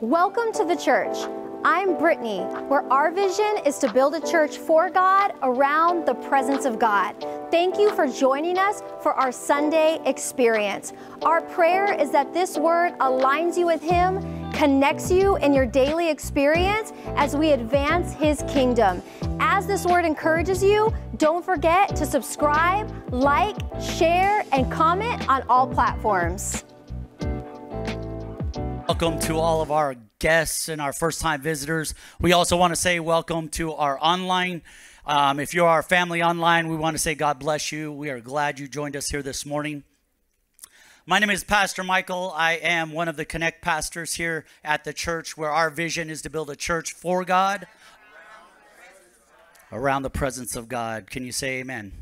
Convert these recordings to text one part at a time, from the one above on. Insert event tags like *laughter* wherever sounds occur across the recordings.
Welcome to the church. I'm Brittany, where our vision is to build a church for God around the presence of God. Thank you for joining us for our Sunday experience. Our prayer is that this word aligns you with Him, connects you in your daily experience as we advance His kingdom. As this word encourages you, don't forget to subscribe, like, share, and comment on all platforms. Welcome to all of our guests and our first time visitors. We also want to say welcome to our online. Um, if you're our family online, we want to say God bless you. We are glad you joined us here this morning. My name is Pastor Michael. I am one of the Connect pastors here at the church where our vision is to build a church for God around the presence of God. Can you say amen?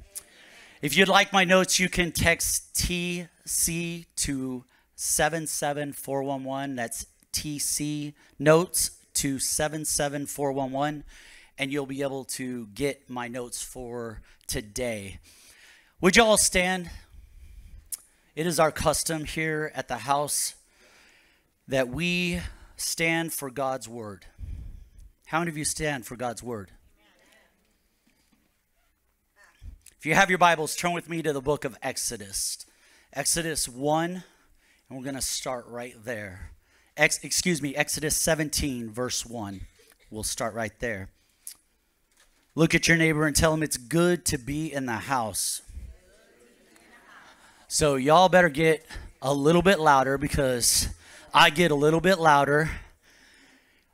If you'd like my notes, you can text TC to 77411. That's TC notes to 77411. And you'll be able to get my notes for today. Would you all stand? It is our custom here at the house that we stand for God's word. How many of you stand for God's word? If you have your Bibles, turn with me to the book of Exodus. Exodus 1 and we're going to start right there. Ex- excuse me, Exodus 17, verse 1. We'll start right there. Look at your neighbor and tell him it's good to be in the house. So, y'all better get a little bit louder because I get a little bit louder.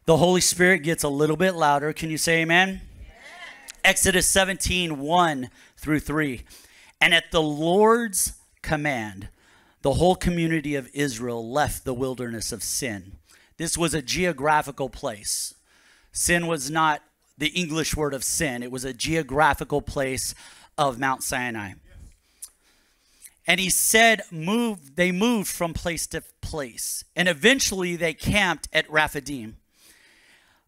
The Holy Spirit gets a little bit louder. Can you say amen? amen? Exodus 17, 1 through 3. And at the Lord's command, the whole community of Israel left the wilderness of sin. This was a geographical place. Sin was not the English word of sin, it was a geographical place of Mount Sinai. And he said, move, they moved from place to place. And eventually they camped at Rephidim.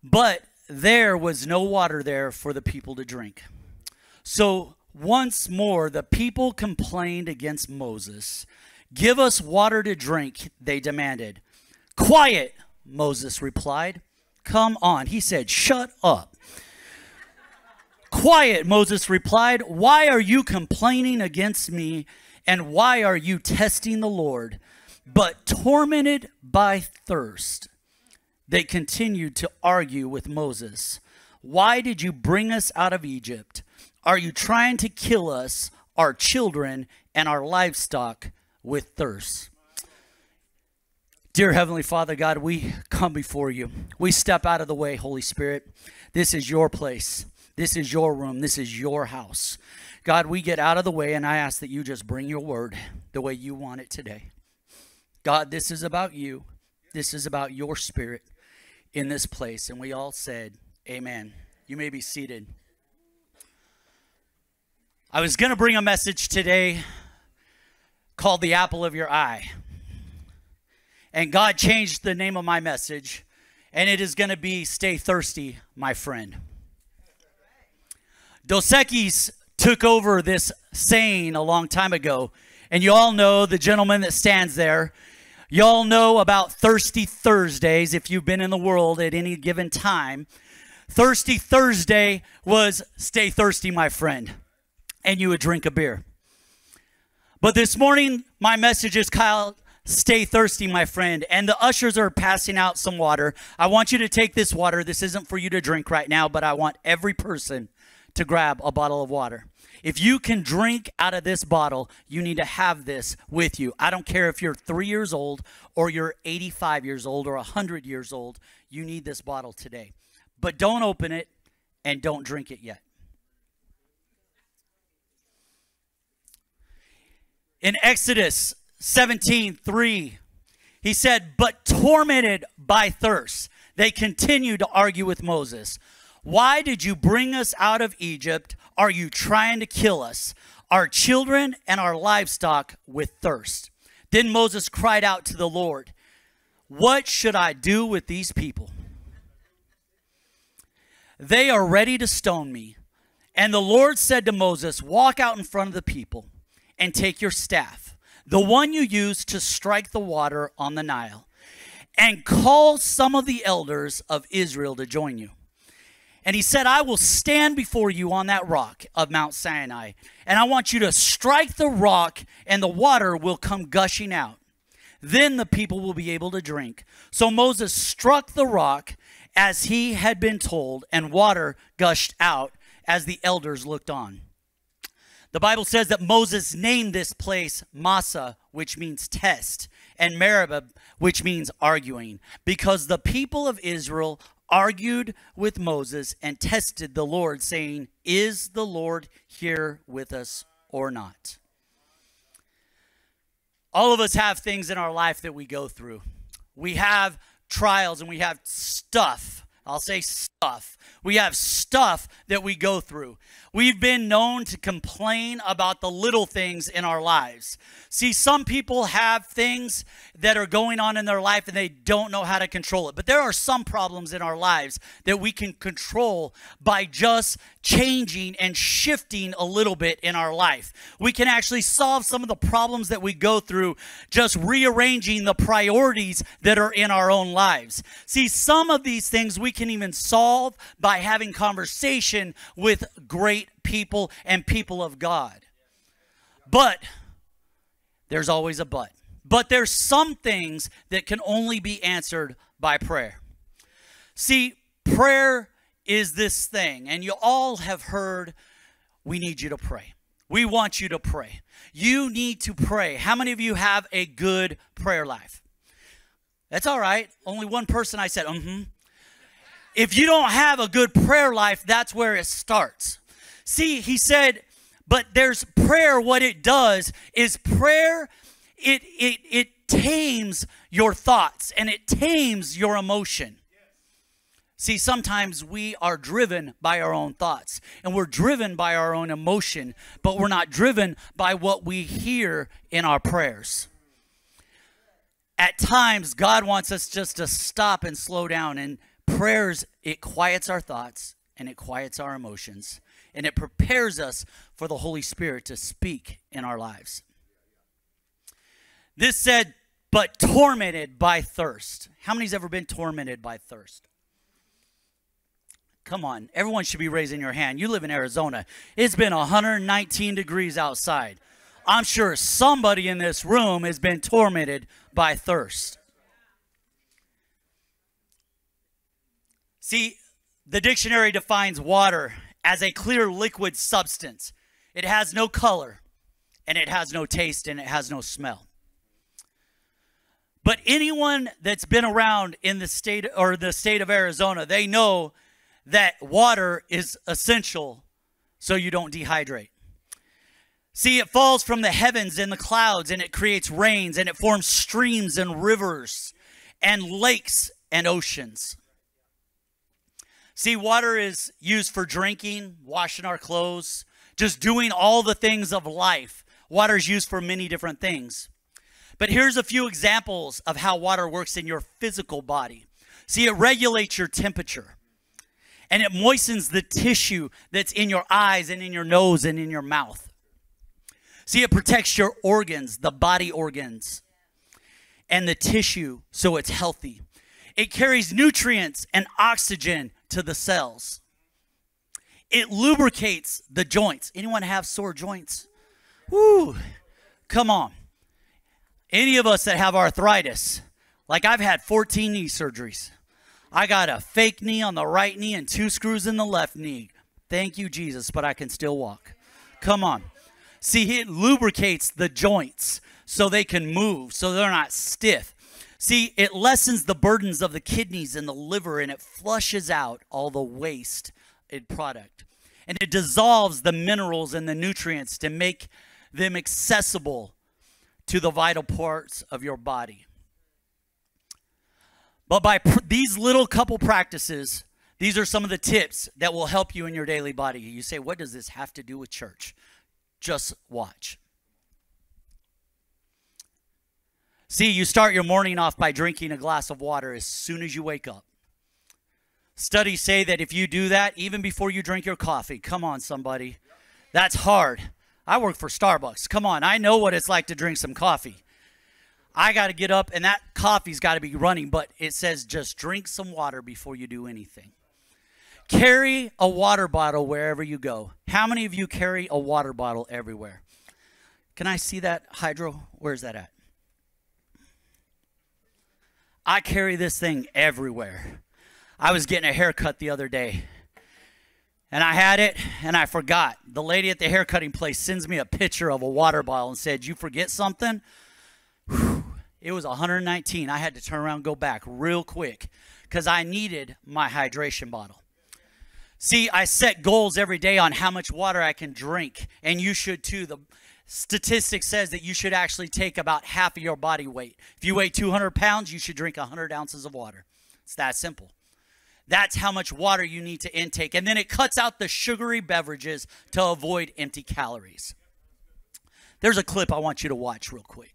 But there was no water there for the people to drink. So once more the people complained against Moses Give us water to drink, they demanded. Quiet, Moses replied. Come on. He said, Shut up. Quiet, Moses replied. Why are you complaining against me? And why are you testing the Lord? But tormented by thirst, they continued to argue with Moses. Why did you bring us out of Egypt? Are you trying to kill us, our children, and our livestock? With thirst. Dear Heavenly Father, God, we come before you. We step out of the way, Holy Spirit. This is your place. This is your room. This is your house. God, we get out of the way, and I ask that you just bring your word the way you want it today. God, this is about you. This is about your spirit in this place. And we all said, Amen. You may be seated. I was going to bring a message today called The Apple of Your Eye. And God changed the name of my message, and it is going to be Stay Thirsty, my friend. Dos Equis took over this saying a long time ago, and you all know the gentleman that stands there. You all know about Thirsty Thursdays if you've been in the world at any given time. Thirsty Thursday was Stay Thirsty, my friend, and you would drink a beer. But this morning, my message is called Stay Thirsty, my friend. And the ushers are passing out some water. I want you to take this water. This isn't for you to drink right now, but I want every person to grab a bottle of water. If you can drink out of this bottle, you need to have this with you. I don't care if you're three years old or you're 85 years old or 100 years old, you need this bottle today. But don't open it and don't drink it yet. In Exodus 17 3, he said, But tormented by thirst, they continued to argue with Moses. Why did you bring us out of Egypt? Are you trying to kill us, our children and our livestock with thirst? Then Moses cried out to the Lord, What should I do with these people? They are ready to stone me. And the Lord said to Moses, Walk out in front of the people and take your staff, the one you use to strike the water on the Nile. and call some of the elders of Israel to join you. And he said, I will stand before you on that rock of Mount Sinai, and I want you to strike the rock, and the water will come gushing out. Then the people will be able to drink. So Moses struck the rock as he had been told, and water gushed out as the elders looked on. The Bible says that Moses named this place Massah, which means test, and Meribah, which means arguing, because the people of Israel argued with Moses and tested the Lord, saying, Is the Lord here with us or not? All of us have things in our life that we go through. We have trials and we have stuff. I'll say stuff. We have stuff that we go through. We've been known to complain about the little things in our lives. See, some people have things that are going on in their life and they don't know how to control it. But there are some problems in our lives that we can control by just changing and shifting a little bit in our life. We can actually solve some of the problems that we go through just rearranging the priorities that are in our own lives. See, some of these things we can even solve by having conversation with great people and people of God. But there's always a but. But there's some things that can only be answered by prayer. See, prayer is this thing, and you all have heard we need you to pray. We want you to pray. You need to pray. How many of you have a good prayer life? That's all right. Only one person I said, mm hmm. If you don't have a good prayer life, that's where it starts. See, he said, but there's prayer. What it does is prayer, it, it, it tames your thoughts and it tames your emotion. See, sometimes we are driven by our own thoughts and we're driven by our own emotion, but we're not driven by what we hear in our prayers. At times, God wants us just to stop and slow down. And prayers, it quiets our thoughts and it quiets our emotions and it prepares us for the Holy Spirit to speak in our lives. This said, but tormented by thirst. How many's ever been tormented by thirst? Come on, everyone should be raising your hand. You live in Arizona. It's been 119 degrees outside. I'm sure somebody in this room has been tormented by thirst. See, the dictionary defines water as a clear liquid substance. It has no color, and it has no taste, and it has no smell. But anyone that's been around in the state or the state of Arizona, they know that water is essential so you don't dehydrate. See, it falls from the heavens in the clouds and it creates rains and it forms streams and rivers and lakes and oceans. See, water is used for drinking, washing our clothes, just doing all the things of life. Water is used for many different things. But here's a few examples of how water works in your physical body. See, it regulates your temperature and it moistens the tissue that's in your eyes and in your nose and in your mouth. See, it protects your organs, the body organs, and the tissue so it's healthy. It carries nutrients and oxygen to the cells. It lubricates the joints. Anyone have sore joints? Woo! Come on. Any of us that have arthritis, like I've had 14 knee surgeries. I got a fake knee on the right knee and two screws in the left knee. Thank you, Jesus, but I can still walk. Come on. See, it lubricates the joints so they can move, so they're not stiff. See, it lessens the burdens of the kidneys and the liver and it flushes out all the waste in product. And it dissolves the minerals and the nutrients to make them accessible to the vital parts of your body. But by these little couple practices, these are some of the tips that will help you in your daily body. You say, what does this have to do with church? Just watch. See, you start your morning off by drinking a glass of water as soon as you wake up. Studies say that if you do that, even before you drink your coffee, come on, somebody, that's hard. I work for Starbucks. Come on, I know what it's like to drink some coffee. I got to get up and that coffee's got to be running, but it says just drink some water before you do anything. Carry a water bottle wherever you go. How many of you carry a water bottle everywhere? Can I see that hydro? Where's that at? I carry this thing everywhere. I was getting a haircut the other day and I had it and I forgot. The lady at the haircutting place sends me a picture of a water bottle and said, You forget something? Whew. It was 119. I had to turn around and go back real quick because I needed my hydration bottle. See, I set goals every day on how much water I can drink, and you should too. The statistics says that you should actually take about half of your body weight. If you weigh 200 pounds, you should drink 100 ounces of water. It's that simple. That's how much water you need to intake. And then it cuts out the sugary beverages to avoid empty calories. There's a clip I want you to watch real quick.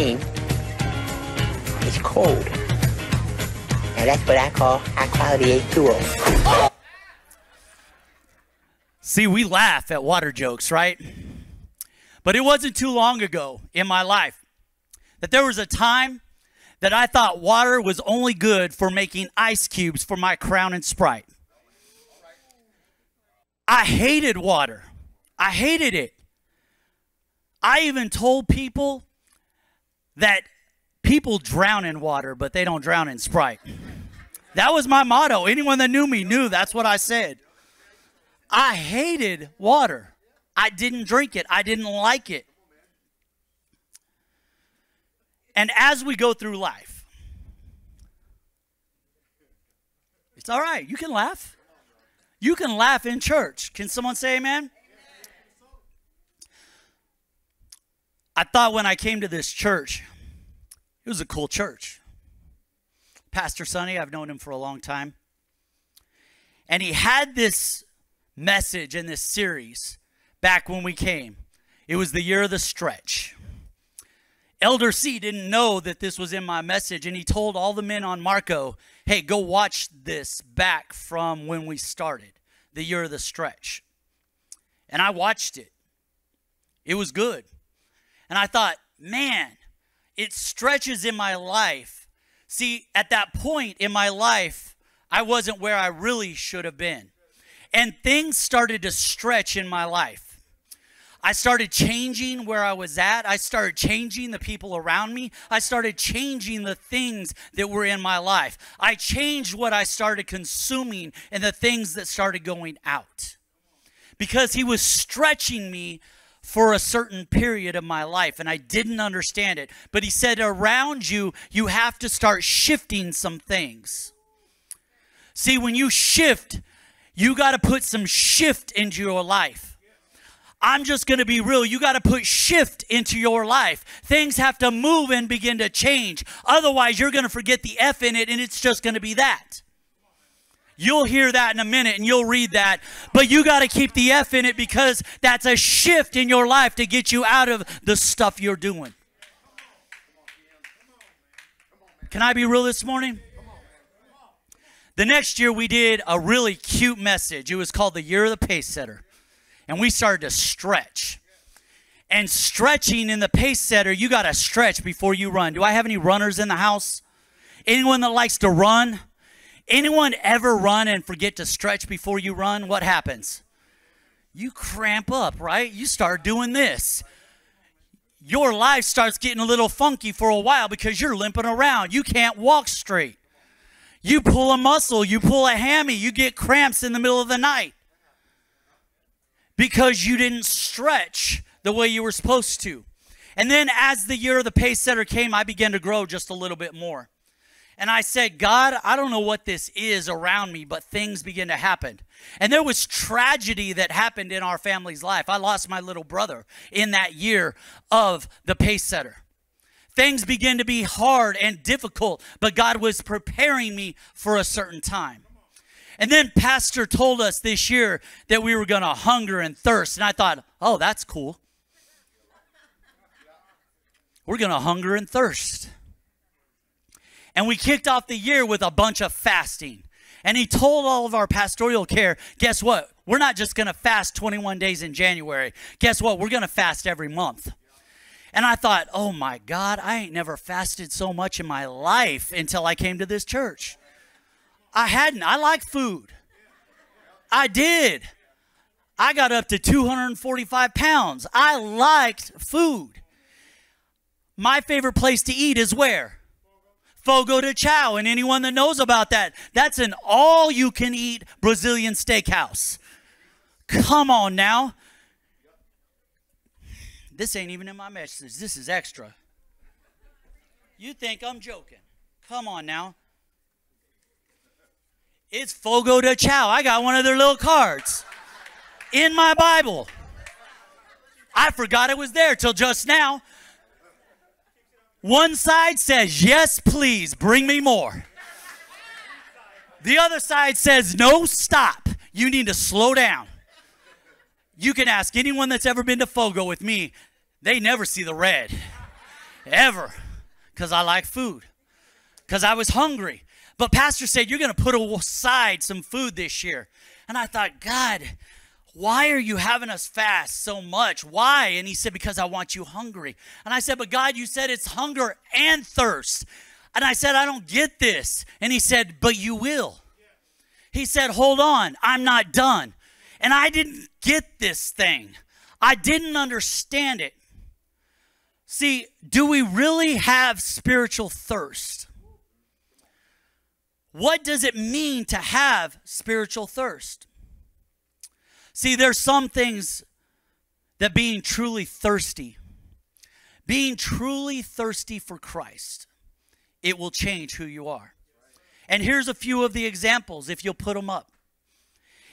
It's cold. Now that's what I call high quality H2O. See, we laugh at water jokes, right? But it wasn't too long ago in my life that there was a time that I thought water was only good for making ice cubes for my crown and sprite. I hated water. I hated it. I even told people that people drown in water, but they don't drown in Sprite. That was my motto. Anyone that knew me knew that's what I said. I hated water. I didn't drink it, I didn't like it. And as we go through life, it's all right. You can laugh. You can laugh in church. Can someone say amen? I thought when I came to this church, it was a cool church. Pastor Sonny, I've known him for a long time. And he had this message in this series back when we came. It was the year of the stretch. Elder C didn't know that this was in my message, and he told all the men on Marco, hey, go watch this back from when we started, the year of the stretch. And I watched it. It was good. And I thought, man, it stretches in my life. See, at that point in my life, I wasn't where I really should have been. And things started to stretch in my life. I started changing where I was at. I started changing the people around me. I started changing the things that were in my life. I changed what I started consuming and the things that started going out. Because he was stretching me for a certain period of my life and I didn't understand it. But he said, around you, you have to start shifting some things. See, when you shift, you got to put some shift into your life. I'm just going to be real. You got to put shift into your life. Things have to move and begin to change. Otherwise, you're going to forget the F in it and it's just going to be that. You'll hear that in a minute and you'll read that. But you got to keep the F in it because that's a shift in your life to get you out of the stuff you're doing. Can I be real this morning? The next year, we did a really cute message. It was called the Year of the Pace Setter. And we started to stretch. And stretching in the pace setter, you got to stretch before you run. Do I have any runners in the house? Anyone that likes to run? Anyone ever run and forget to stretch before you run? What happens? You cramp up, right? You start doing this. Your life starts getting a little funky for a while because you're limping around. You can't walk straight. You pull a muscle, you pull a hammy, you get cramps in the middle of the night because you didn't stretch the way you were supposed to. And then as the year of the pace setter came, I began to grow just a little bit more. And I said, God, I don't know what this is around me, but things begin to happen. And there was tragedy that happened in our family's life. I lost my little brother in that year of the pace setter. Things began to be hard and difficult, but God was preparing me for a certain time. And then Pastor told us this year that we were going to hunger and thirst. And I thought, oh, that's cool. We're going to hunger and thirst. And we kicked off the year with a bunch of fasting. And he told all of our pastoral care, guess what? We're not just going to fast 21 days in January. Guess what? We're going to fast every month. And I thought, oh my God, I ain't never fasted so much in my life until I came to this church. I hadn't. I like food. I did. I got up to 245 pounds. I liked food. My favorite place to eat is where? Fogo de Chao. And anyone that knows about that, that's an all you can eat Brazilian steakhouse. Come on now. This ain't even in my message. This is extra. You think I'm joking. Come on now. It's Fogo de Chao. I got one of their little cards in my Bible. I forgot it was there till just now. One side says, Yes, please, bring me more. The other side says, No, stop. You need to slow down. You can ask anyone that's ever been to Fogo with me, they never see the red. Ever. Because I like food. Because I was hungry. But Pastor said, You're going to put aside some food this year. And I thought, God, why are you having us fast so much? Why? And he said, Because I want you hungry. And I said, But God, you said it's hunger and thirst. And I said, I don't get this. And he said, But you will. He said, Hold on, I'm not done. And I didn't get this thing, I didn't understand it. See, do we really have spiritual thirst? What does it mean to have spiritual thirst? See, there's some things that being truly thirsty, being truly thirsty for Christ, it will change who you are. And here's a few of the examples if you'll put them up.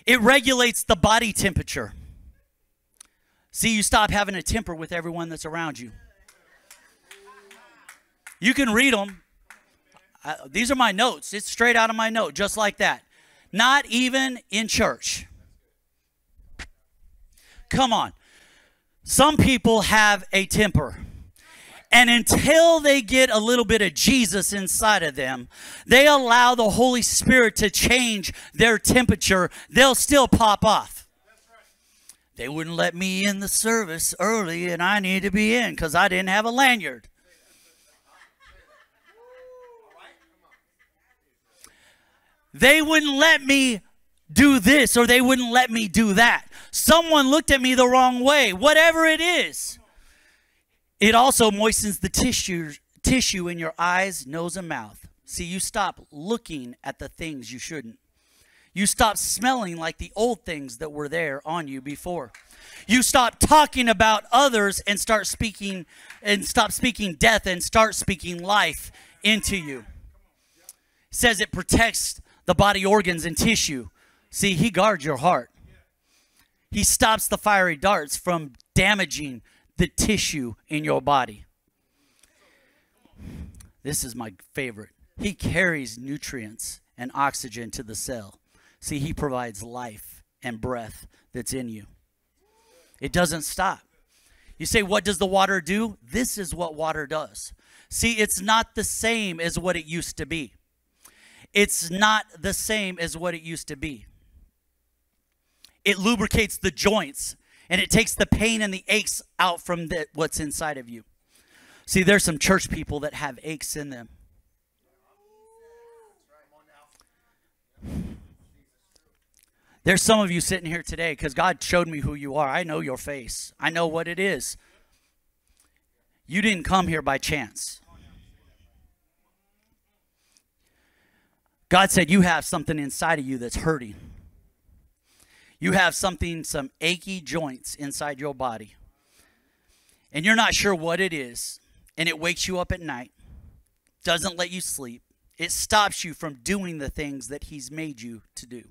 It regulates the body temperature. See, you stop having a temper with everyone that's around you. You can read them. Uh, these are my notes. It's straight out of my note, just like that. Not even in church. Come on. Some people have a temper. And until they get a little bit of Jesus inside of them, they allow the Holy Spirit to change their temperature, they'll still pop off. They wouldn't let me in the service early, and I need to be in because I didn't have a lanyard. They wouldn't let me do this or they wouldn't let me do that. Someone looked at me the wrong way, whatever it is. It also moistens the tissue, tissue in your eyes, nose, and mouth. See, you stop looking at the things you shouldn't. You stop smelling like the old things that were there on you before. You stop talking about others and start speaking and stop speaking death and start speaking life into you. Says it protects the body organs and tissue. See, he guards your heart. He stops the fiery darts from damaging the tissue in your body. This is my favorite. He carries nutrients and oxygen to the cell. See, he provides life and breath that's in you. It doesn't stop. You say, what does the water do? This is what water does. See, it's not the same as what it used to be it's not the same as what it used to be. It lubricates the joints and it takes the pain and the aches out from the, what's inside of you. See, there's some church people that have aches in them. There's some of you sitting here today because God showed me who you are. I know your face, I know what it is. You didn't come here by chance. God said, You have something inside of you that's hurting. You have something, some achy joints inside your body. And you're not sure what it is. And it wakes you up at night, doesn't let you sleep. It stops you from doing the things that He's made you to do.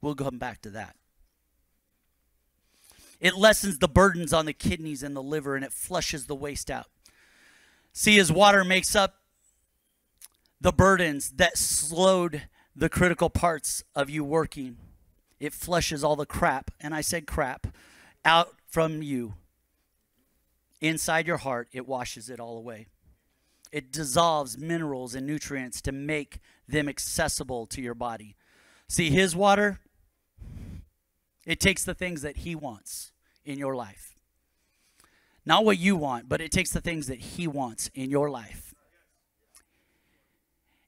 We'll come back to that. It lessens the burdens on the kidneys and the liver and it flushes the waste out. See, as water makes up the burdens that slowed the critical parts of you working, it flushes all the crap, and I said crap, out from you. inside your heart, it washes it all away. It dissolves minerals and nutrients to make them accessible to your body. See, His water, it takes the things that He wants in your life. Not what you want, but it takes the things that He wants in your life.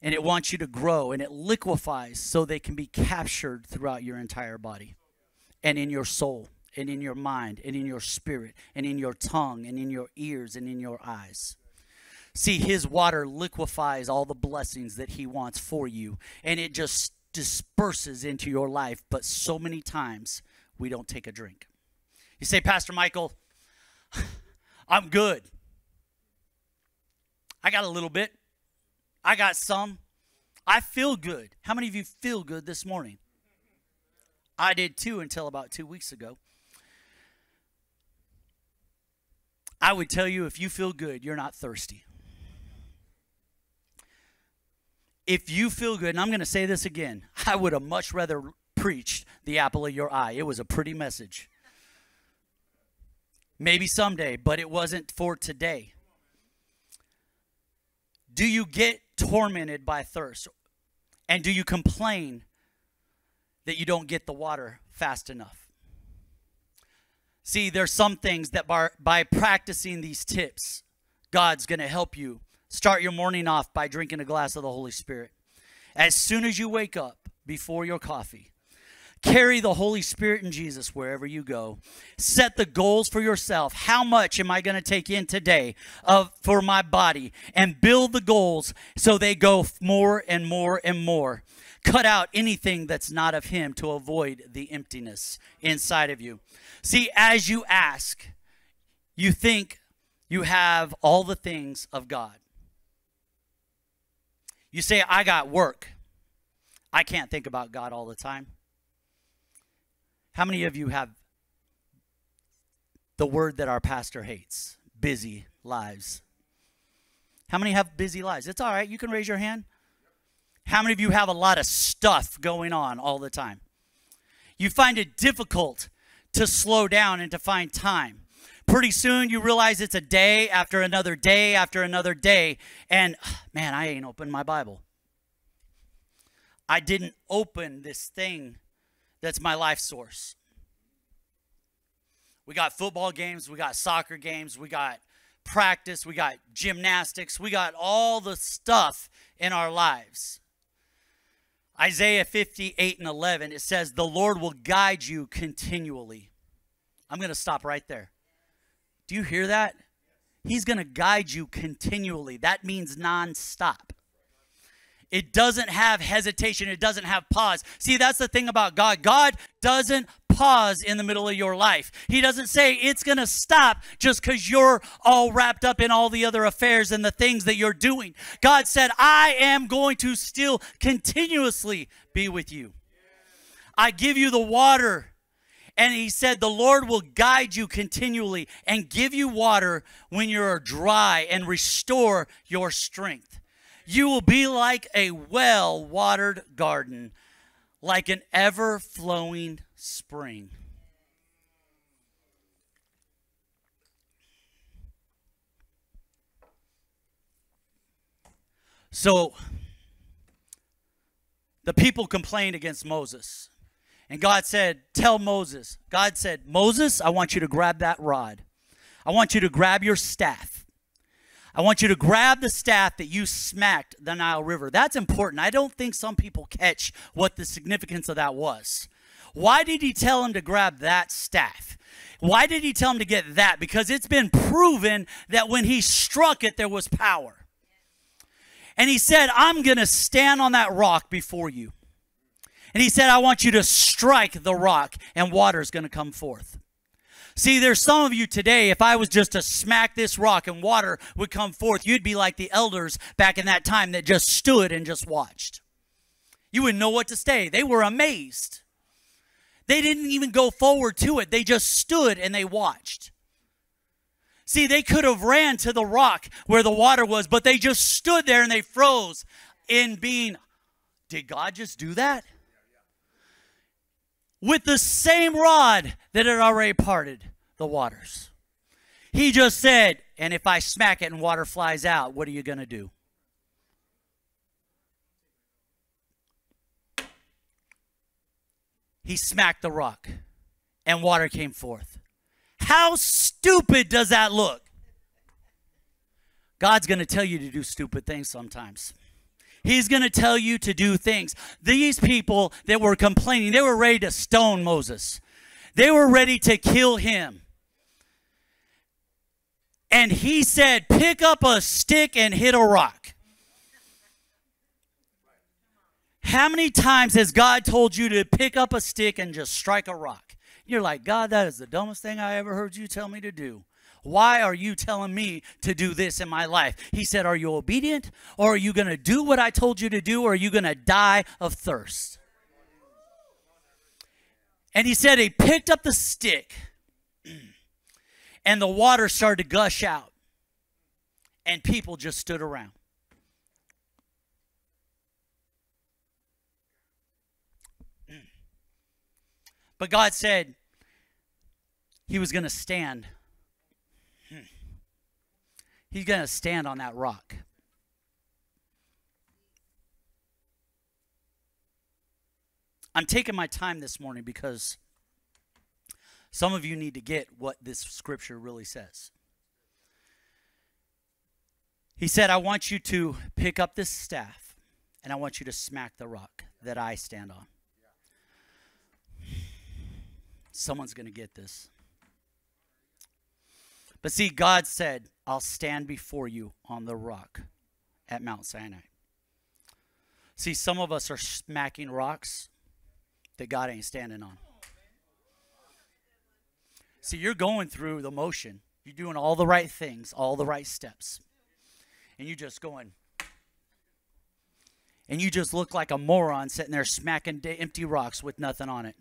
And it wants you to grow and it liquefies so they can be captured throughout your entire body and in your soul and in your mind and in your spirit and in your tongue and in your ears and in your eyes. See, his water liquefies all the blessings that he wants for you, and it just disperses into your life. But so many times we don't take a drink. You say, Pastor Michael, *sighs* I'm good. I got a little bit. I got some. I feel good. How many of you feel good this morning? I did too until about two weeks ago. I would tell you if you feel good, you're not thirsty. If you feel good, and I'm going to say this again, I would have much rather preached the apple of your eye. It was a pretty message. Maybe someday, but it wasn't for today. Do you get tormented by thirst? And do you complain that you don't get the water fast enough? See, there's some things that by, by practicing these tips, God's going to help you start your morning off by drinking a glass of the Holy Spirit. As soon as you wake up before your coffee, carry the Holy Spirit and Jesus wherever you go. Set the goals for yourself. How much am I going to take in today of for my body and build the goals so they go more and more and more. Cut out anything that's not of him to avoid the emptiness inside of you. See, as you ask, you think you have all the things of God. You say, I got work. I can't think about God all the time. How many of you have the word that our pastor hates? Busy lives. How many have busy lives? It's all right. You can raise your hand. How many of you have a lot of stuff going on all the time? You find it difficult to slow down and to find time. Pretty soon you realize it's a day after another day after another day, and man, I ain't opened my Bible. I didn't open this thing that's my life source. We got football games, we got soccer games, we got practice, we got gymnastics, we got all the stuff in our lives. Isaiah 58 and 11, it says, The Lord will guide you continually. I'm going to stop right there. Do you hear that? He's going to guide you continually. That means nonstop. It doesn't have hesitation. It doesn't have pause. See, that's the thing about God. God doesn't pause in the middle of your life. He doesn't say it's going to stop just because you're all wrapped up in all the other affairs and the things that you're doing. God said, I am going to still continuously be with you. I give you the water. And he said, The Lord will guide you continually and give you water when you're dry and restore your strength. You will be like a well watered garden, like an ever flowing spring. So the people complained against Moses. And God said, Tell Moses. God said, Moses, I want you to grab that rod. I want you to grab your staff. I want you to grab the staff that you smacked the Nile River. That's important. I don't think some people catch what the significance of that was. Why did he tell him to grab that staff? Why did he tell him to get that? Because it's been proven that when he struck it, there was power. And he said, I'm going to stand on that rock before you. And he said, I want you to strike the rock, and water is going to come forth. See, there's some of you today, if I was just to smack this rock and water would come forth, you'd be like the elders back in that time that just stood and just watched. You wouldn't know what to say. They were amazed. They didn't even go forward to it, they just stood and they watched. See, they could have ran to the rock where the water was, but they just stood there and they froze in being, did God just do that? with the same rod that had already parted the waters. He just said, and if I smack it and water flies out, what are you going to do? He smacked the rock and water came forth. How stupid does that look? God's going to tell you to do stupid things sometimes. He's going to tell you to do things. These people that were complaining, they were ready to stone Moses. They were ready to kill him. And he said, Pick up a stick and hit a rock. How many times has God told you to pick up a stick and just strike a rock? You're like, God, that is the dumbest thing I ever heard you tell me to do. Why are you telling me to do this in my life? He said, Are you obedient? Or are you going to do what I told you to do? Or are you going to die of thirst? And he said, He picked up the stick, and the water started to gush out, and people just stood around. Mm. But God said he was going to stand hmm. He's going to stand on that rock. I'm taking my time this morning because some of you need to get what this scripture really says. He said, I want you to pick up this staff and I want you to smack the rock that I stand on. Someone's going to get this. But see, God said, I'll stand before you on the rock at Mount Sinai. See, some of us are smacking rocks that God ain't standing on. See, you're going through the motion. You're doing all the right things, all the right steps. And you're just going. And you just look like a moron sitting there smacking empty rocks with nothing on it.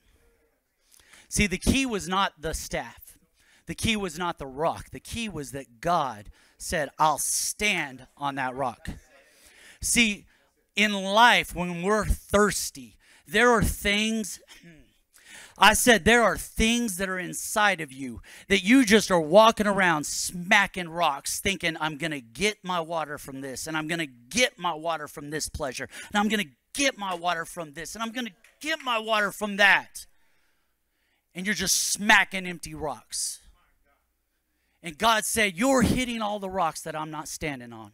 See, the key was not the staff. The key was not the rock. The key was that God said, I'll stand on that rock. See, in life, when we're thirsty, there are things. Hmm, I said there are things that are inside of you that you just are walking around smacking rocks thinking I'm going to get my water from this and I'm going to get my water from this pleasure and I'm going to get my water from this and I'm going to get my water from that. And you're just smacking empty rocks. And God said, You're hitting all the rocks that I'm not standing on.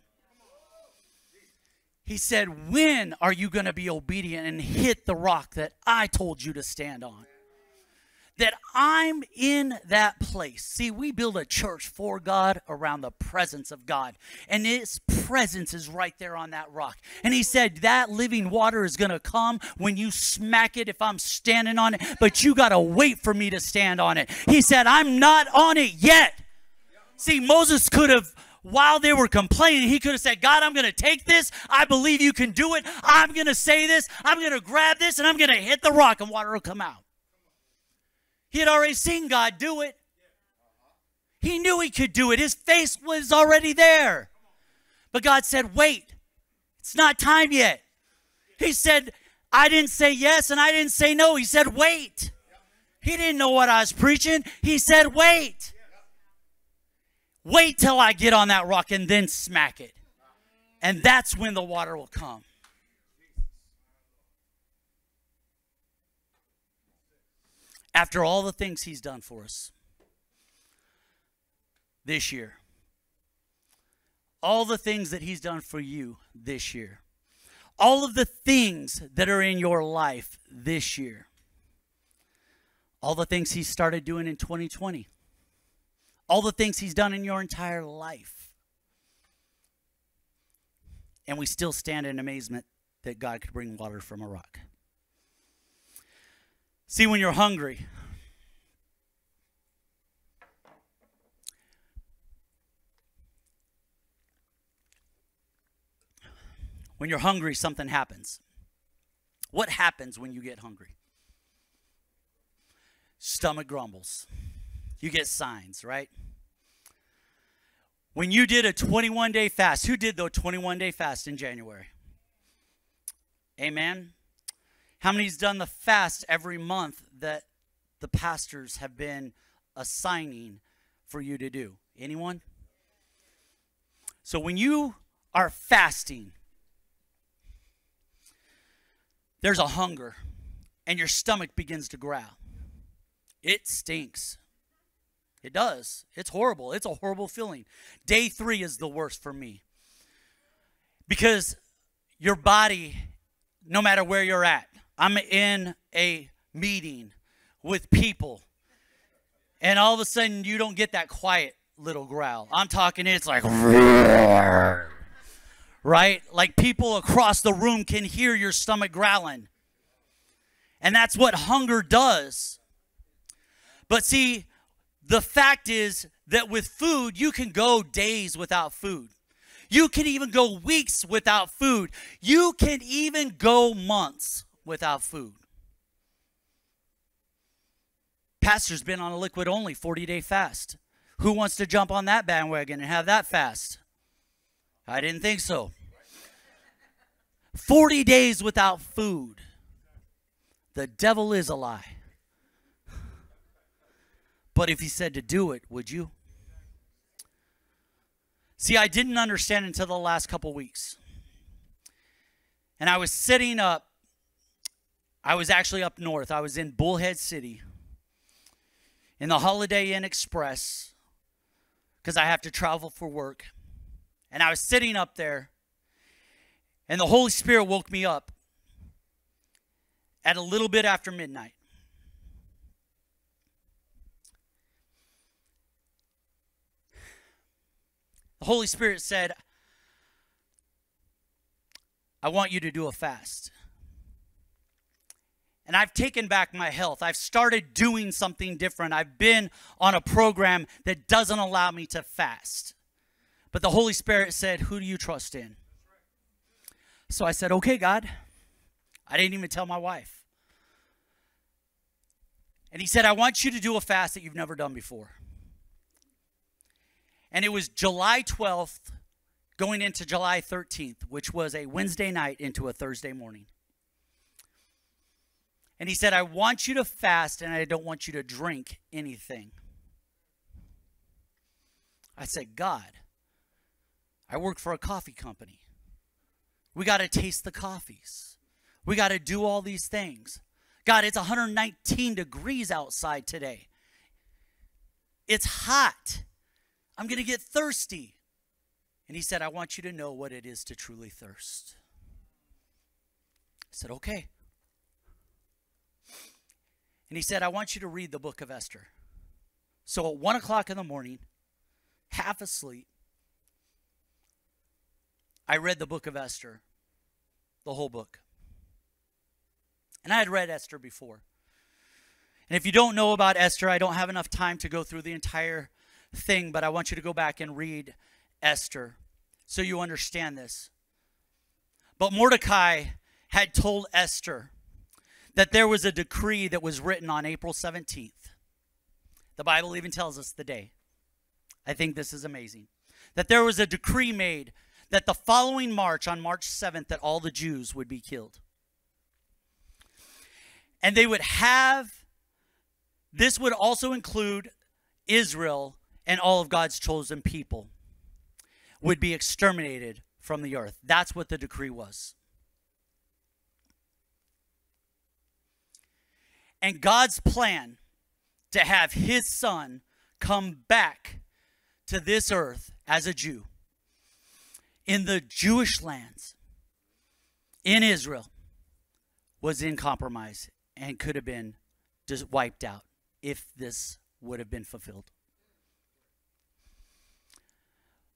He said, When are you going to be obedient and hit the rock that I told you to stand on? That I'm in that place. See, we build a church for God around the presence of God. And His presence is right there on that rock. And He said, That living water is going to come when you smack it if I'm standing on it, but you got to wait for me to stand on it. He said, I'm not on it yet. See, Moses could have, while they were complaining, he could have said, God, I'm going to take this. I believe you can do it. I'm going to say this. I'm going to grab this and I'm going to hit the rock and water will come out. He had already seen God do it. He knew he could do it. His face was already there. But God said, wait, it's not time yet. He said, I didn't say yes and I didn't say no. He said, wait. He didn't know what I was preaching. He said, wait. Wait till I get on that rock and then smack it. And that's when the water will come. After all the things he's done for us this year, all the things that he's done for you this year, all of the things that are in your life this year, all the things he started doing in 2020 all the things He's done in your entire life. And we still stand in amazement that God could bring water from a rock. See, when you're hungry, when you're hungry, something happens. What happens when you get hungry? Stomach grumbles you get signs, right? When you did a 21 day fast, who did the 21 day fast in January? Amen. How many's done the fast every month that the pastors have been assigning for you to do? Anyone? So when you are fasting, there's a hunger and your stomach begins to growl. It stinks. It does. It's horrible. It's a horrible feeling. Day three is the worst for me because your body, no matter where you're at, I'm in a meeting with people, and all of a sudden you don't get that quiet little growl. I'm talking, it's like, *laughs* right? Like people across the room can hear your stomach growling. And that's what hunger does. But see, the fact is that with food, you can go days without food. You can even go weeks without food. You can even go months without food. Pastor's been on a liquid only 40 day fast. Who wants to jump on that bandwagon and have that fast? I didn't think so. 40 days without food. The devil is a lie. But if he said to do it, would you? See, I didn't understand until the last couple weeks. And I was sitting up, I was actually up north. I was in Bullhead City in the Holiday Inn Express because I have to travel for work. And I was sitting up there, and the Holy Spirit woke me up at a little bit after midnight. The Holy Spirit said, I want you to do a fast. And I've taken back my health. I've started doing something different. I've been on a program that doesn't allow me to fast. But the Holy Spirit said, Who do you trust in? So I said, Okay, God. I didn't even tell my wife. And he said, I want you to do a fast that you've never done before. And it was July 12th going into July 13th, which was a Wednesday night into a Thursday morning. And he said, I want you to fast and I don't want you to drink anything. I said, God, I work for a coffee company. We got to taste the coffees. We got to do all these things. God, it's 119 degrees outside today. It's hot. I'm going to get thirsty. And he said, I want you to know what it is to truly thirst. I said, okay. And he said, I want you to read the book of Esther. So at one o'clock in the morning, half asleep, I read the book of Esther, the whole book. And I had read Esther before. And if you don't know about Esther, I don't have enough time to go through the entire thing, but I want you to go back and read Esther so you understand this. But Mordecai had told Esther that there was a decree that was written on April 17th. The Bible even tells us the day. I think this is amazing. That there was a decree made that the following March, on March 7th, that all the Jews would be killed. And they would have, this would also include Israel and all of God's chosen people would be exterminated from the earth. That's what the decree was. And God's plan to have his son come back to this earth as a Jew in the Jewish lands in Israel was in compromise and could have been just wiped out if this would have been fulfilled.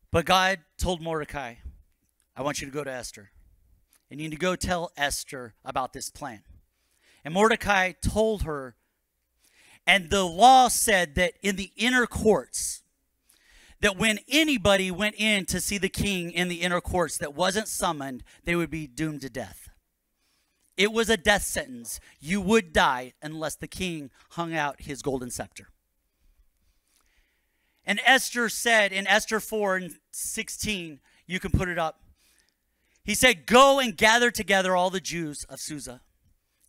But God told Mordecai, I want you to go to Esther. And you need to go tell Esther about this plan. And Mordecai told her, and the law said that in the inner courts, that when anybody went in to see the king in the inner courts that wasn't summoned, they would be doomed to death. It was a death sentence. You would die unless the king hung out his golden scepter. And Esther said in Esther 4 and 16, you can put it up. He said, Go and gather together all the Jews of Susa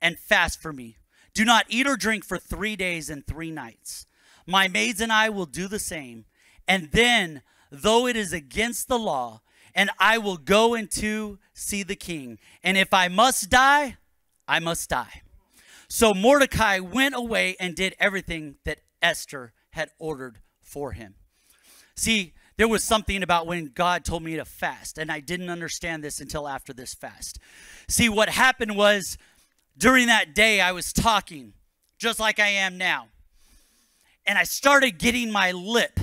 and fast for me. Do not eat or drink for three days and three nights. My maids and I will do the same. And then, though it is against the law, and I will go into see the king. And if I must die, I must die. So Mordecai went away and did everything that Esther had ordered for him. See, there was something about when God told me to fast, and I didn't understand this until after this fast. See, what happened was during that day, I was talking just like I am now, and I started getting my lip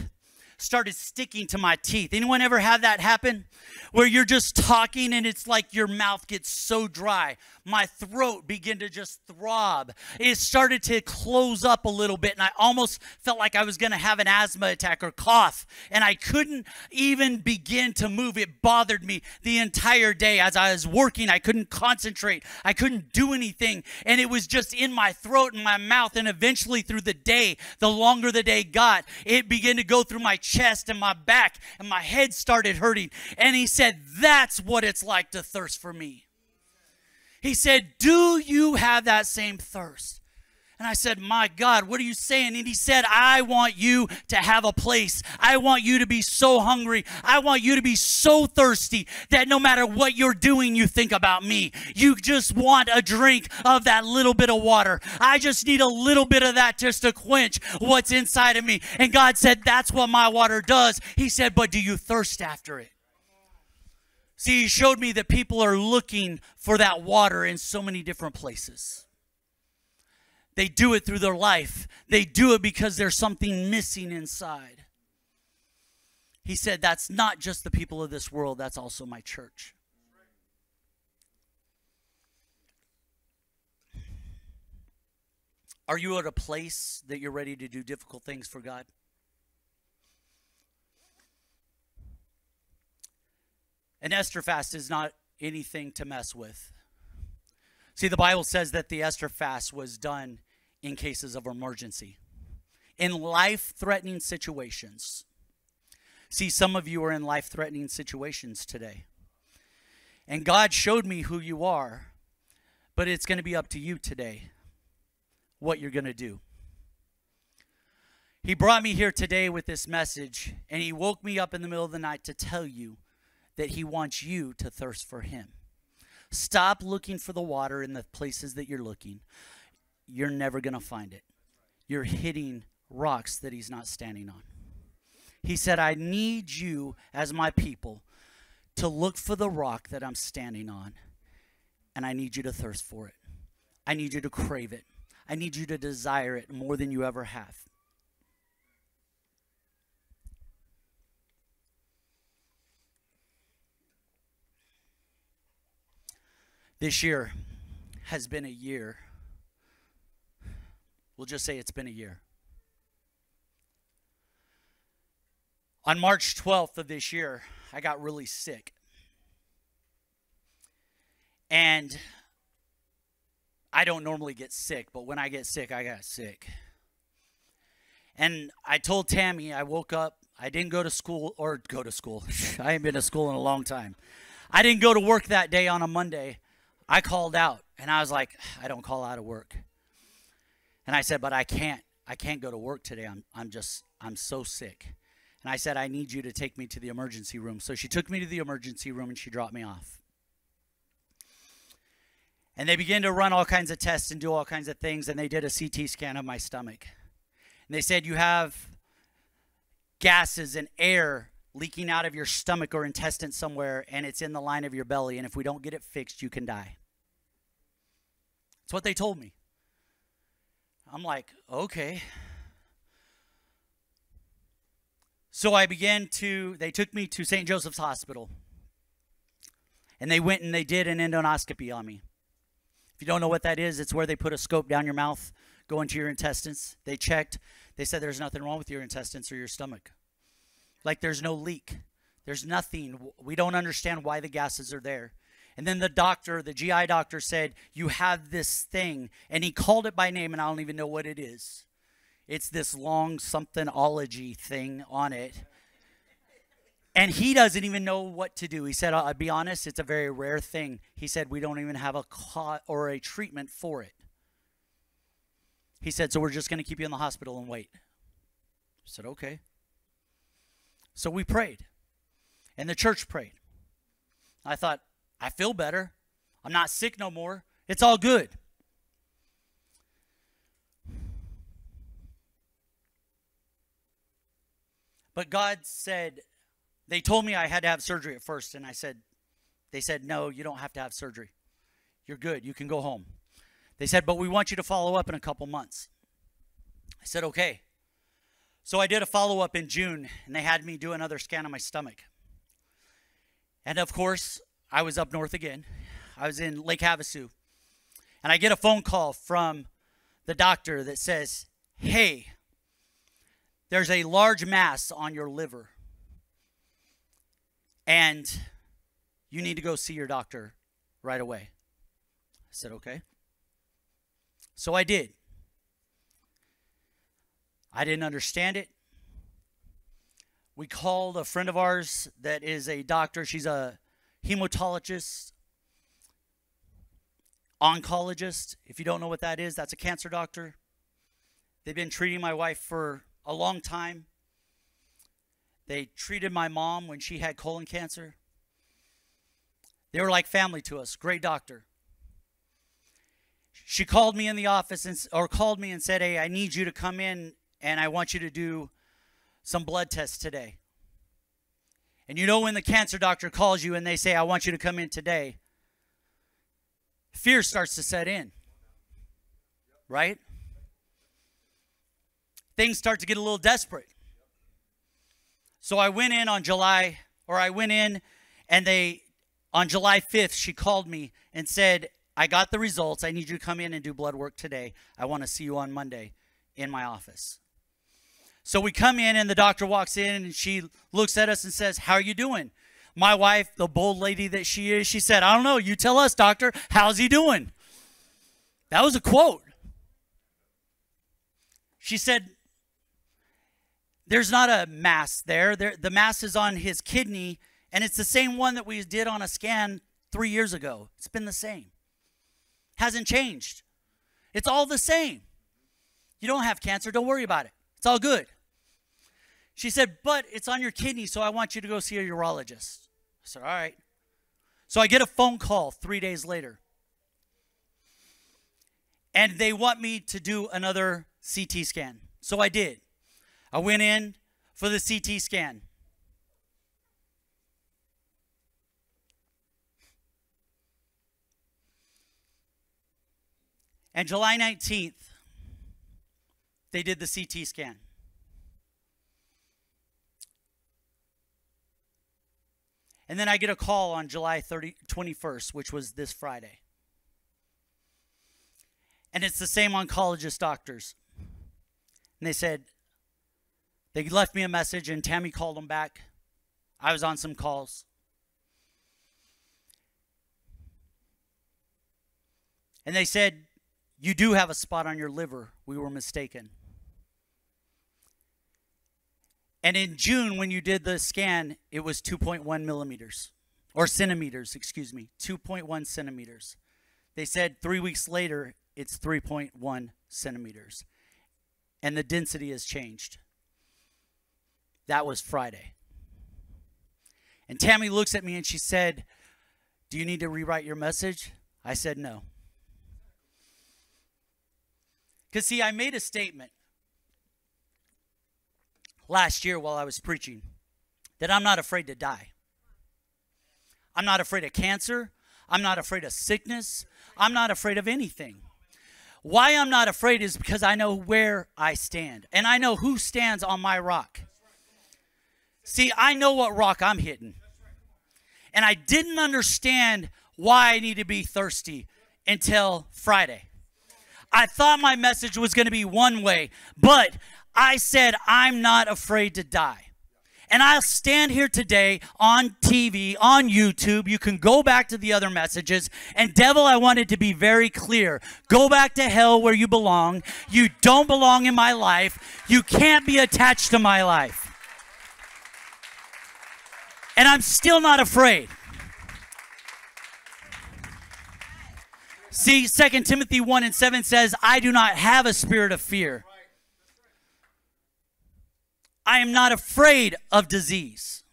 started sticking to my teeth. Anyone ever have that happen? Where you're just talking and it's like your mouth gets so dry. My throat began to just throb. It started to close up a little bit and I almost felt like I was going to have an asthma attack or cough and I couldn't even begin to move. It bothered me the entire day as I was working. I couldn't concentrate. I couldn't do anything and it was just in my throat and my mouth and eventually through the day, the longer the day got, it began to go through my chest and my back, and my head started hurting. And he said, That's what it's like to thirst for me. He said, Do you have that same thirst? And I said, My God, what are you saying? And he said, I want you to have a place. I want you to be so hungry. I want you to be so thirsty that no matter what you're doing, you think about me. You just want a drink of that little bit of water. I just need a little bit of that just to quench what's inside of me. And God said, That's what my water does. He said, But do you thirst after it? See, he showed me that people are looking for that water in so many different places. They do it through their life. They do it because there's something missing inside. He said, That's not just the people of this world, that's also my church. Are you at a place that you're ready to do difficult things for God? An Esther fast is not anything to mess with. See, the Bible says that the Esther fast was done in cases of emergency, in life threatening situations. See, some of you are in life threatening situations today. And God showed me who you are, but it's going to be up to you today what you're going to do. He brought me here today with this message, and He woke me up in the middle of the night to tell you that He wants you to thirst for Him. Stop looking for the water in the places that you're looking you're never going to find it. You're hitting rocks that he's not standing on. He said, I need you as my people to look for the rock that I'm standing on, and I need you to thirst for it. I need you to crave it. I need you to desire it more than you ever have. This year has been a year We'll just say it's been a year. On March 12th of this year, I got really sick. And I don't normally get sick, but when I get sick, I got sick. And I told Tammy, I woke up, I didn't go to school or go to school. *laughs* I ain't been to school in a long time. I didn't go to work that day on a Monday. I called out and I was like, I don't call out of work. And I said, but I can't. I can't go to work today. I'm, I'm just, I'm so sick. And I said, I need you to take me to the emergency room. So she took me to the emergency room and she dropped me off. And they began to run all kinds of tests and do all kinds of things. And they did a CT scan of my stomach. And they said, You have gases and air leaking out of your stomach or intestine somewhere, and it's in the line of your belly. And if we don't get it fixed, you can die. That's what they told me. I'm like, okay. So I began to, they took me to St. Joseph's Hospital. And they went and they did an endoscopy on me. If you don't know what that is, it's where they put a scope down your mouth, go into your intestines. They checked. They said there's nothing wrong with your intestines or your stomach. Like there's no leak. There's nothing. We don't understand why the gases are there. And then the doctor, the GI doctor said, You have this thing. And he called it by name, and I don't even know what it is. It's this long somethingology thing on it. And he doesn't even know what to do. He said, I'll be honest, it's a very rare thing. He said, We don't even have a caught or a treatment for it. He said, So we're just going to keep you in the hospital and wait. I said, Okay. So we prayed, and the church prayed. I thought, I feel better. I'm not sick no more. It's all good. But God said, they told me I had to have surgery at first, and I said, they said, no, you don't have to have surgery. You're good. You can go home. They said, but we want you to follow up in a couple months. I said, okay. So I did a follow up in June, and they had me do another scan of my stomach. And of course, I was up north again. I was in Lake Havasu. And I get a phone call from the doctor that says, Hey, there's a large mass on your liver. And you need to go see your doctor right away. I said, Okay. So I did. I didn't understand it. We called a friend of ours that is a doctor. She's a hematologist, oncologist. If you don't know what that is, that's a cancer doctor. They've been treating my wife for a long time. They treated my mom when she had colon cancer. They were like family to us. Great doctor. She called me in the office and, or called me and said, "Hey, I need you to come in and I want you to do some blood tests today." And you know when the cancer doctor calls you and they say, "I want you to come in today." Fear starts to set in. Right? Things start to get a little desperate. So I went in on July or I went in and they on July 5th she called me and said, I got the results. I need you to come in and do blood work today. I want to see you on Monday in my office. So we come in, and the doctor walks in, and she looks at us and says, How are you doing? My wife, the bold lady that she is, she said, I don't know. You tell us, doctor. How's he doing? That was a quote. She said, There's not a mass there. there. The mass is on his kidney, and it's the same one that we did on a scan three years ago. It's been the same hasn't changed. It's all the same. You don't have cancer, don't worry about it. It's all good. She said, But it's on your kidney, so I want you to go see a urologist. I said, All right. So I get a phone call three days later. And they want me to do another CT scan. So I did. I went in for the CT scan. And July 19th, they did the CT scan. And then I get a call on July 30, 21st, which was this Friday. And it's the same oncologist doctors. And they said, they left me a message, and Tammy called them back. I was on some calls. And they said, you do have a spot on your liver. We were mistaken. And in June, when you did the scan, it was 2.1 millimeters, or centimeters, excuse me, 2.1 centimeters. They said three weeks later, it's 3.1 centimeters. And the density has changed. That was Friday. And Tammy looks at me and she said, Do you need to rewrite your message? I said, No. Because, see, I made a statement last year while I was preaching that I'm not afraid to die. I'm not afraid of cancer. I'm not afraid of sickness. I'm not afraid of anything. Why I'm not afraid is because I know where I stand and I know who stands on my rock. See, I know what rock I'm hitting. And I didn't understand why I need to be thirsty until Friday. I thought my message was going to be one way, but I said, I'm not afraid to die. And I'll stand here today on TV, on YouTube. You can go back to the other messages. And, devil, I wanted to be very clear. Go back to hell where you belong. You don't belong in my life. You can't be attached to my life. And I'm still not afraid. See, 2 Timothy 1 and 7 says, I do not have a spirit of fear. I am not afraid of disease.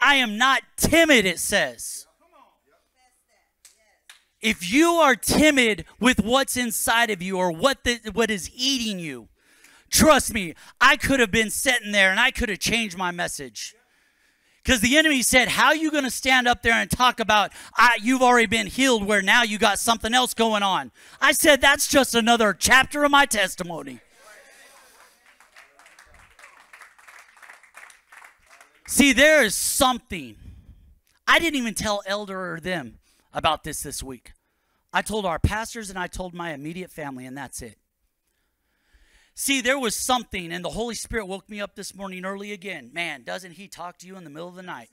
I am not timid, it says. If you are timid with what's inside of you or what, the, what is eating you, trust me, I could have been sitting there and I could have changed my message. Because the enemy said, How are you going to stand up there and talk about ah, you've already been healed where now you got something else going on? I said, That's just another chapter of my testimony. See, there is something. I didn't even tell Elder or them about this this week. I told our pastors and I told my immediate family, and that's it. See, there was something, and the Holy Spirit woke me up this morning early again. Man, doesn't He talk to you in the middle of the night?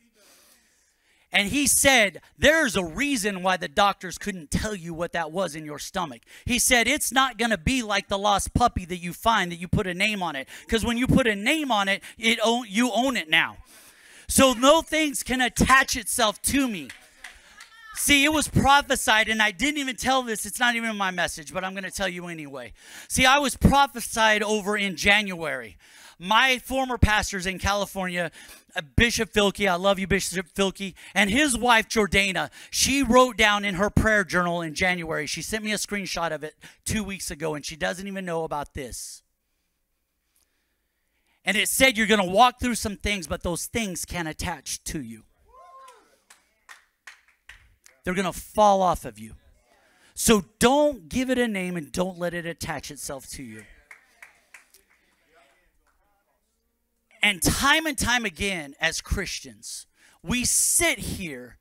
And he said, There's a reason why the doctors couldn't tell you what that was in your stomach. He said, It's not going to be like the lost puppy that you find that you put a name on it. Because when you put a name on it, it you own it now. So no things can attach itself to me. See, it was prophesied, and I didn't even tell this. It's not even my message, but I'm going to tell you anyway. See, I was prophesied over in January. My former pastors in California, uh, Bishop Filkey, I love you, Bishop Filkey, and his wife, Jordana, she wrote down in her prayer journal in January, she sent me a screenshot of it two weeks ago, and she doesn't even know about this. And it said you're going to walk through some things, but those things can't attach to you. They're going to fall off of you. So don't give it a name and don't let it attach itself to you. And time and time again, as Christians, we sit here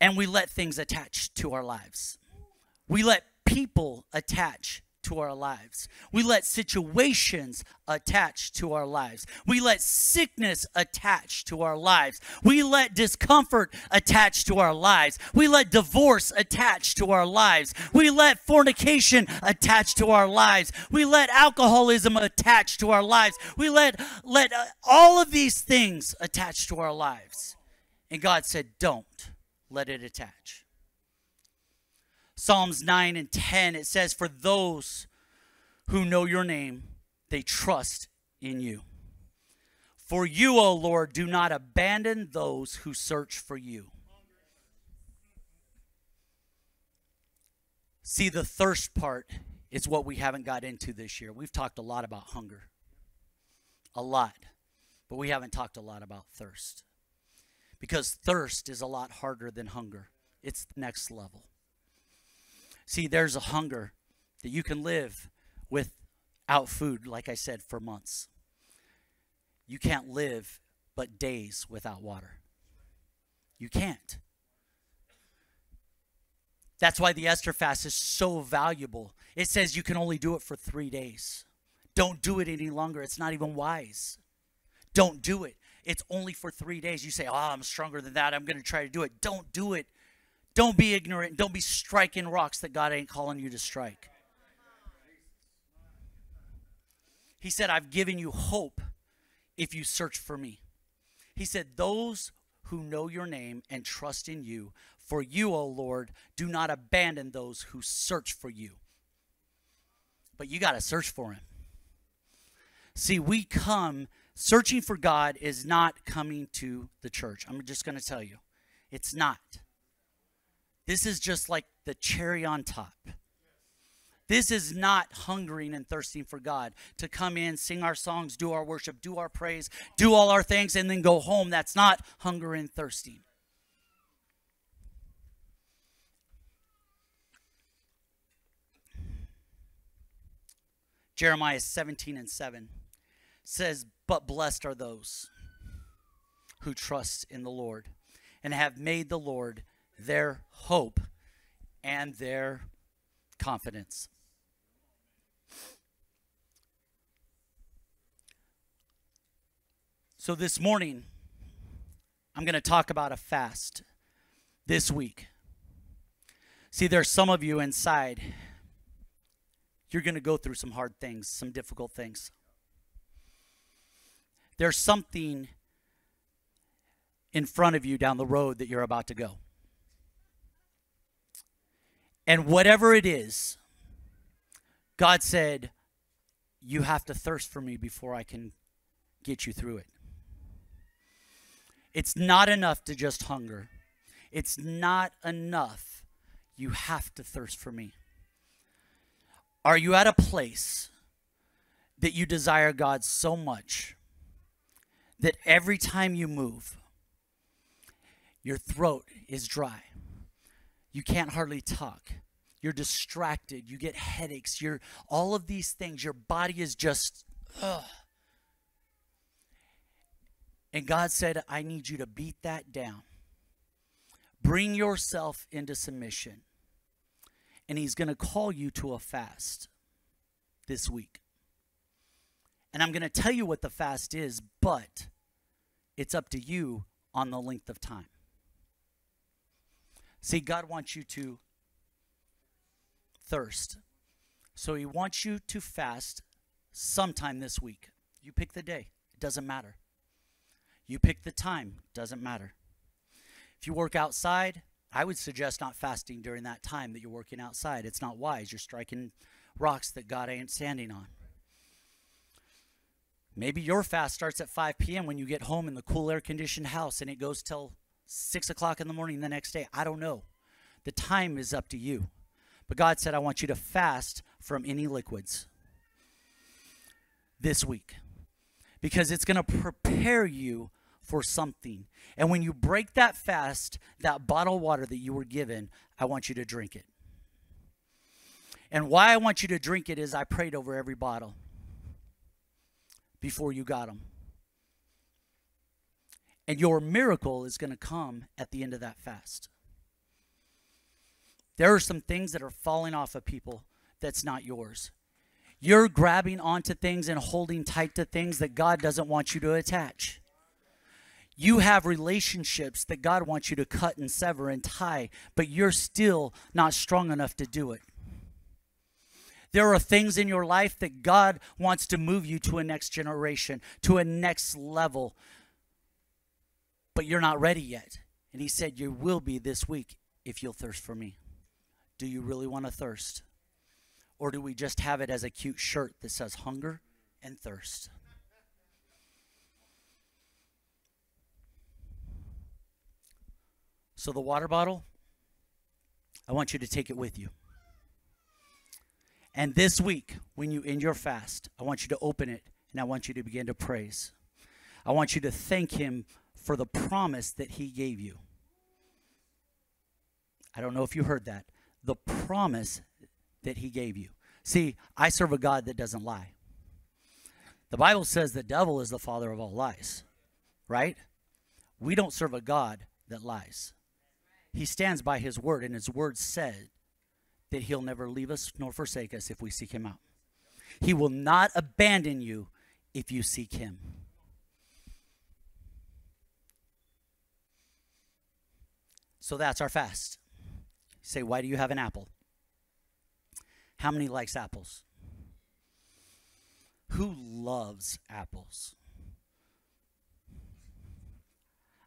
and we let things attach to our lives. We let people attach to our lives. We let situations attach to our lives. We let sickness attach to our lives. We let discomfort attach to our lives. We let divorce attach to our lives. We let fornication attach to our lives. We let alcoholism attach to our lives. We let let uh, all of these things attach to our lives. And God said, "Don't let it attach." Psalms 9 and 10, it says, For those who know your name, they trust in you. For you, O Lord, do not abandon those who search for you. See, the thirst part is what we haven't got into this year. We've talked a lot about hunger, a lot, but we haven't talked a lot about thirst. Because thirst is a lot harder than hunger, it's the next level. See, there's a hunger that you can live without food, like I said, for months. You can't live but days without water. You can't. That's why the Esther fast is so valuable. It says you can only do it for three days. Don't do it any longer. It's not even wise. Don't do it. It's only for three days. You say, Oh, I'm stronger than that. I'm going to try to do it. Don't do it don't be ignorant. Don't be striking rocks that God ain't calling you to strike. He said, I've given you hope if you search for me. He said, Those who know your name and trust in you, for you, O Lord, do not abandon those who search for you. But you got to search for him. See, we come, searching for God is not coming to the church. I'm just going to tell you, it's not. This is just like the cherry on top. This is not hungering and thirsting for God to come in, sing our songs, do our worship, do our praise, do all our things, and then go home. That's not hunger and thirsting. Jeremiah 17 and 7 says, But blessed are those who trust in the Lord and have made the Lord their hope and their confidence. So, this morning, I'm going to talk about a fast this week. See, there's some of you inside, you're going to go through some hard things, some difficult things. There's something in front of you down the road that you're about to go. And whatever it is, God said, you have to thirst for me before I can get you through it. It's not enough to just hunger. It's not enough. You have to thirst for me. Are you at a place that you desire God so much that every time you move, your throat is dry? You can't hardly talk. You're distracted. You get headaches. You're all of these things. Your body is just ugh. And God said, I need you to beat that down. Bring yourself into submission. And He's going to call you to a fast this week. And I'm going to tell you what the fast is, but it's up to you on the length of time. See, God wants you to thirst. So He wants you to fast sometime this week. You pick the day, it doesn't matter. You pick the time, doesn't matter. If you work outside, I would suggest not fasting during that time that you're working outside. It's not wise. You're striking rocks that God ain't standing on. Maybe your fast starts at 5 p.m. when you get home in the cool air conditioned house and it goes till 6 o'clock in the morning the next day. I don't know. The time is up to you. But God said, I want you to fast from any liquids this week because it's going to prepare you for something. And when you break that fast, that bottle of water that you were given, I want you to drink it. And why I want you to drink it is I prayed over every bottle before you got them. And your miracle is going to come at the end of that fast. There are some things that are falling off of people that's not yours. You're grabbing onto things and holding tight to things that God doesn't want you to attach. You have relationships that God wants you to cut and sever and tie, but you're still not strong enough to do it. There are things in your life that God wants to move you to a next generation, to a next level, but you're not ready yet. And He said, You will be this week if you'll thirst for me. Do you really want to thirst? Or do we just have it as a cute shirt that says hunger and thirst? So, the water bottle, I want you to take it with you. And this week, when you end your fast, I want you to open it and I want you to begin to praise. I want you to thank Him for the promise that He gave you. I don't know if you heard that. The promise that he gave you. See, I serve a God that doesn't lie. The Bible says the devil is the father of all lies, right? We don't serve a God that lies. He stands by his word, and his word said that he'll never leave us nor forsake us if we seek him out. He will not abandon you if you seek him. So that's our fast. say, why do you have an apple? How many likes apples? Who loves apples?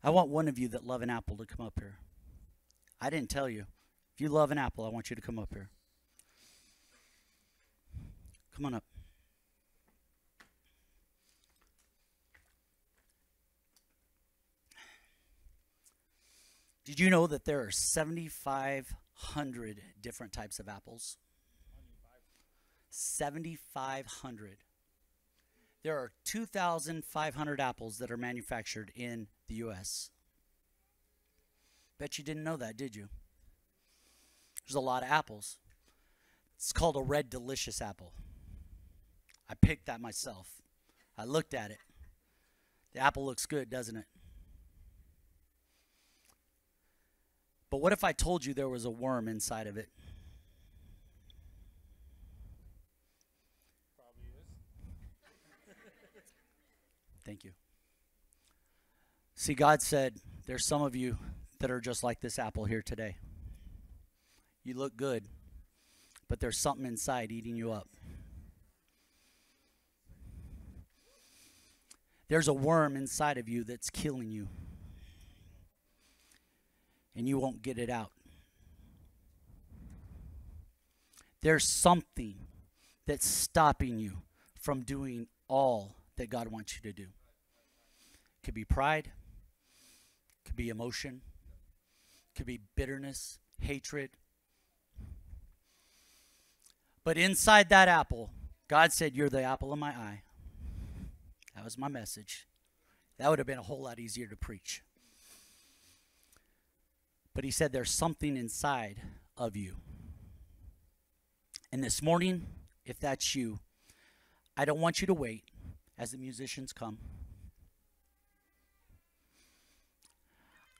I want one of you that love an apple to come up here. I didn't tell you. If you love an apple, I want you to come up here. Come on up. Did you know that there are 7,500 different types of apples? 7,500. There are 2,500 apples that are manufactured in the U.S. Bet you didn't know that, did you? There's a lot of apples. It's called a red delicious apple. I picked that myself. I looked at it. The apple looks good, doesn't it? But what if I told you there was a worm inside of it? Thank you. See, God said, there's some of you that are just like this apple here today. You look good, but there's something inside eating you up. There's a worm inside of you that's killing you, and you won't get it out. There's something that's stopping you from doing all that God wants you to do. It Could be pride, could be emotion, could be bitterness, hatred. But inside that apple, God said, You're the apple of my eye. That was my message. That would have been a whole lot easier to preach. But he said, There's something inside of you. And this morning, if that's you, I don't want you to wait as the musicians come.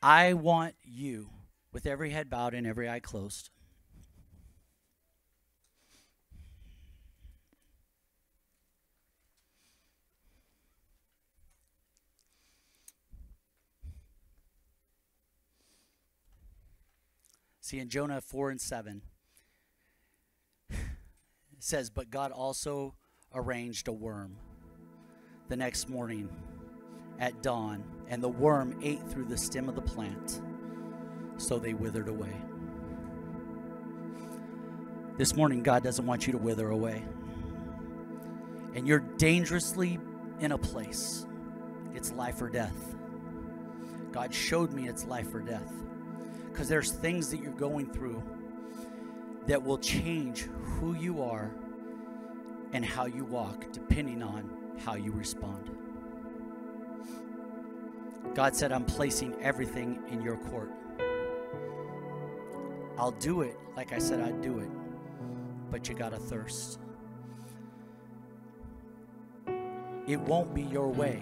I want you, with every head bowed and every eye closed, See, in Jonah 4 and 7, it says, But God also arranged a worm the next morning at dawn, and the worm ate through the stem of the plant, so they withered away. This morning, God doesn't want you to wither away. And you're dangerously in a place. It's life or death. God showed me it's life or death because there's things that you're going through that will change who you are and how you walk depending on how you respond. God said, I'm placing everything in your court. I'll do it like I said I'd do it, but you got to thirst. It won't be your way.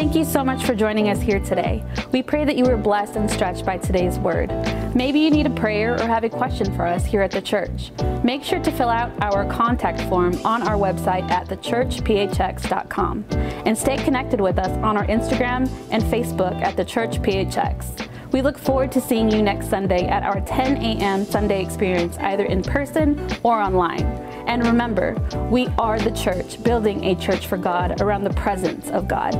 Thank you so much for joining us here today. We pray that you were blessed and stretched by today's word. Maybe you need a prayer or have a question for us here at the church. Make sure to fill out our contact form on our website at thechurchphx.com and stay connected with us on our Instagram and Facebook at the Church PHX. We look forward to seeing you next Sunday at our 10 a.m. Sunday experience, either in person or online. And remember, we are the church, building a church for God around the presence of God.